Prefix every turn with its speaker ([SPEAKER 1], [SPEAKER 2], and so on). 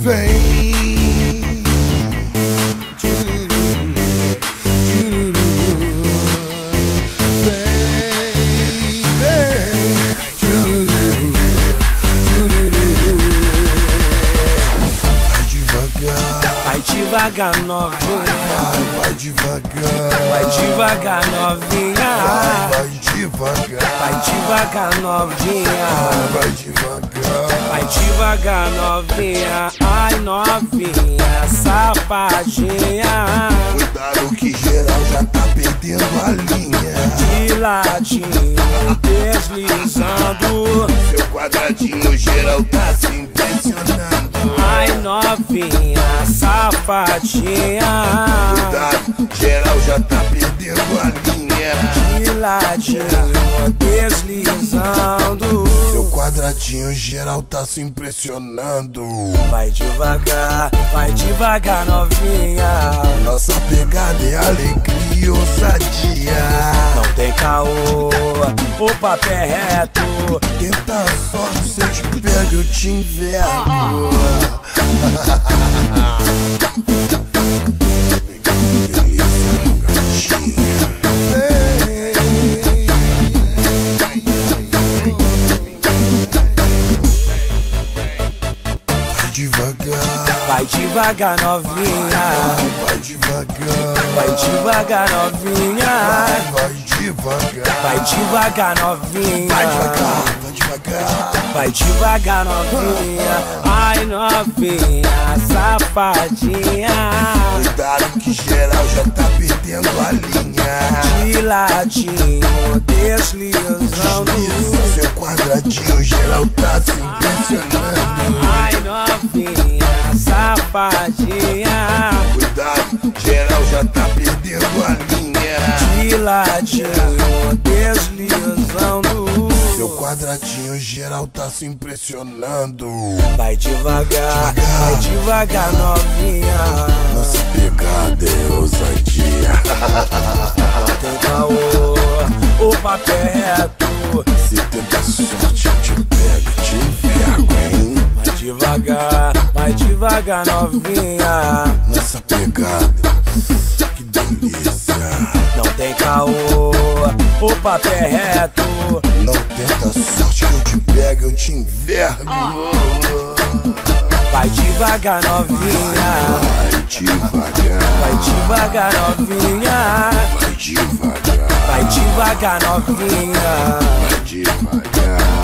[SPEAKER 1] Vem. Vem, Vai devagar,
[SPEAKER 2] Vai devagar, novinha.
[SPEAKER 1] vai, vai devagar.
[SPEAKER 2] Vai devagar, novinha.
[SPEAKER 1] Vai devagar,
[SPEAKER 2] Vai devagar, novinha.
[SPEAKER 1] vai devagar.
[SPEAKER 2] Vai devagar, novinha. Ai, novinha, safadinha.
[SPEAKER 1] Cuidado que geral já tá perdendo a linha.
[SPEAKER 2] De ladinho, deslizando.
[SPEAKER 1] Seu quadradinho geral tá se impressionando.
[SPEAKER 2] Ai, novinha, safadinha.
[SPEAKER 1] Cuidado, geral já tá perdendo a linha.
[SPEAKER 2] Ladinho, deslizando.
[SPEAKER 1] Seu quadradinho geral tá se impressionando.
[SPEAKER 2] Vai devagar, vai devagar, novinha.
[SPEAKER 1] Nossa pegada é alegria e ousadia.
[SPEAKER 2] Não tem caô, o papo é reto.
[SPEAKER 1] Tenta a sorte, se eu te pego, eu te envergo. Vai devagar,
[SPEAKER 2] novinha.
[SPEAKER 1] vai devagar,
[SPEAKER 2] Vai devagar, novinha.
[SPEAKER 1] vai devagar,
[SPEAKER 2] Vai devagar, novinha.
[SPEAKER 1] vai devagar, vai devagar.
[SPEAKER 2] Vai devagar, novinha. Ai, novinha, safadinha.
[SPEAKER 1] Cuidado que geral já tá perdendo a linha.
[SPEAKER 2] De ladinho, deslizando.
[SPEAKER 1] Isso, seu quadradinho geral tá se impressionando. Tá perdendo a linha.
[SPEAKER 2] De ladinho, deslizando.
[SPEAKER 1] Seu quadradinho geral tá se impressionando.
[SPEAKER 2] Vai devagar, vai devagar, novinha.
[SPEAKER 1] Nossa pegada é ousadia.
[SPEAKER 2] Tem caô, o papo é reto.
[SPEAKER 1] Se tenta sorte, eu te pego, te envergo, hein?
[SPEAKER 2] Vai devagar, vai devagar, novinha.
[SPEAKER 1] Nossa pegada,
[SPEAKER 2] caô, o papo é reto.
[SPEAKER 1] Não tenta sorte que eu te pego, eu te envergo.
[SPEAKER 2] Vai devagar, novinha.
[SPEAKER 1] Vai devagar,
[SPEAKER 2] Vai devagar, novinha.
[SPEAKER 1] vai devagar,
[SPEAKER 2] Vai devagar, novinha.
[SPEAKER 1] vai devagar.